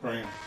Graham.